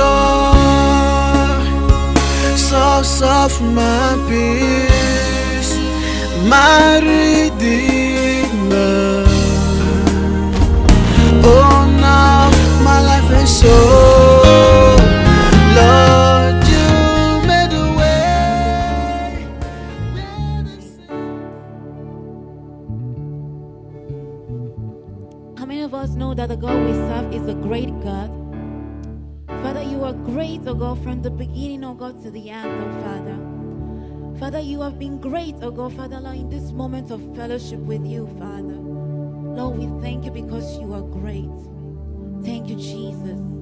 shore Source of my peace. My Redeemer. Oh now my life is so. Lord you made a way. How many of us know that the God we serve is a great God? Father, you are great, oh God, from the beginning, oh God, to the end, oh Father. Father, you have been great, oh God, Father, Lord, in this moment of fellowship with you, Father. Lord, we thank you because you are great. Thank you, Jesus.